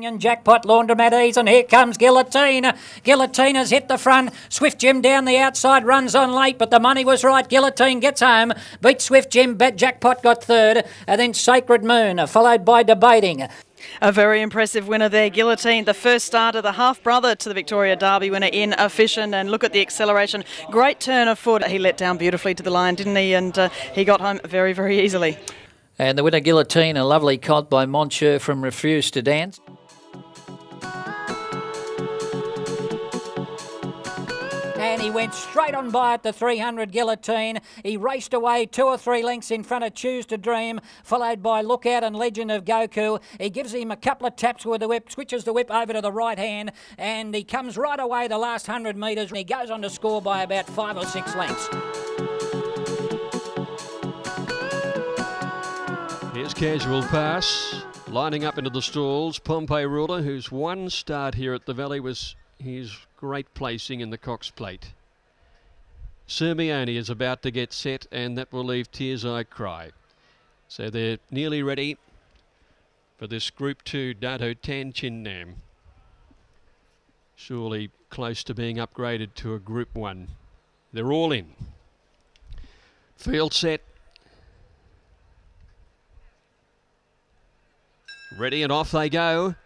Union Jackpot Laundromat Ease, and here comes Guillotine. Guillotine has hit the front. Swift Jim down the outside, runs on late, but the money was right. Guillotine gets home, beat Swift Jim, but Jackpot got third, and then Sacred Moon, followed by Debating. A very impressive winner there, Guillotine, the first starter, the half brother to the Victoria Derby winner in Efficient. And look at the acceleration. Great turn of foot. He let down beautifully to the line, didn't he? And uh, he got home very, very easily. And the winner, Guillotine, a lovely cod by Monsieur from Refuse to Dance. And he went straight on by at the 300 guillotine. He raced away two or three lengths in front of Choose to Dream, followed by Lookout and Legend of Goku. He gives him a couple of taps with the whip, switches the whip over to the right hand, and he comes right away the last 100 metres. He goes on to score by about five or six lengths. Here's Casual Pass. Lining up into the stalls, Pompey Ruler, whose one start here at the Valley was his great placing in the Cox Plate. Sirmione is about to get set, and that will leave Tears I Cry. So they're nearly ready for this Group 2 Dato Tan Chin Nam. Surely close to being upgraded to a Group 1. They're all in. Field set. Ready and off they go.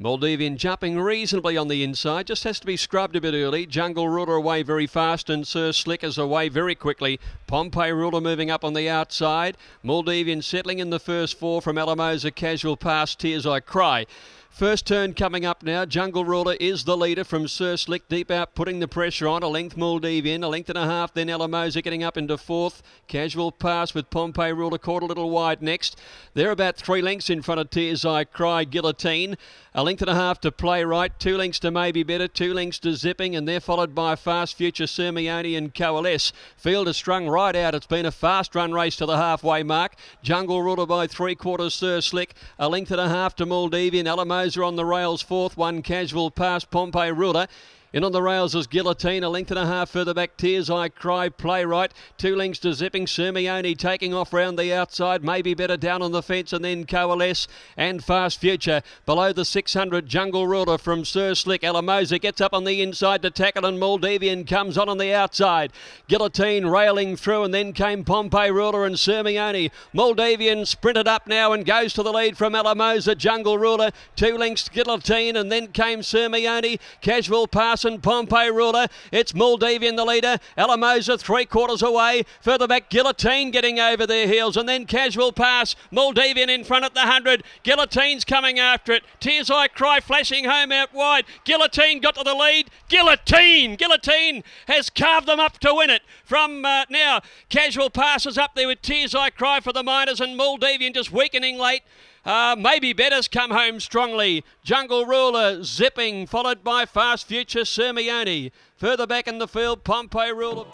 Maldivian jumping reasonably on the inside, just has to be scrubbed a bit early. Jungle Ruler away very fast and Sir Slick is away very quickly. Pompey Ruler moving up on the outside. Maldivian settling in the first four from Alamosa Casual Pass, Tears I Cry. First turn coming up now. Jungle Ruler is the leader from Sir Slick deep out, putting the pressure on. A length Maldivian, a length and a half. Then Alamosa getting up into fourth. Casual pass with Pompey Ruler caught a little wide next. They're about three lengths in front of Tears I Cry Guillotine. A length and a half to Playwright. Two lengths to maybe better. Two lengths to zipping. And they're followed by Fast Future, Sirmione and Coalesce. Field is strung right out. It's been a fast run race to the halfway mark. Jungle Ruler by three quarters, Sir Slick. A length and a half to Maldivian. Alamosa on the rails, fourth one, casual pass, Pompey Ruler. In on the rails is Guillotine, a length and a half further back. Tears I Cry, Playwright. Two lengths to Zipping. Sirmione taking off round the outside. Maybe better down on the fence and then Coalesce and Fast Future. Below the 600, Jungle Ruler from Sir Slick. Alamosa gets up on the inside to tackle and Maldivian comes on on the outside. Guillotine railing through and then came Pompey Ruler and Sirmione. Maldivian sprinted up now and goes to the lead from Alamosa. Jungle Ruler, two lengths Guillotine and then came Sirmione. Casual pass and Pompey Ruler. It's Maldivian the leader. Alamosa three quarters away. Further back, Guillotine getting over their heels. And then Casual Pass. Maldivian in front at the 100. Guillotine's coming after it. Tears I Cry flashing home out wide. Guillotine got to the lead. Guillotine! Guillotine has carved them up to win it. From uh, now, Casual Passes up there with Tears I Cry for the Miners and Maldivian just weakening late. Uh, maybe Better's come home strongly. Jungle Ruler zipping, followed by Fast Future Sirmione. Further back in the field, Pompey Ruler.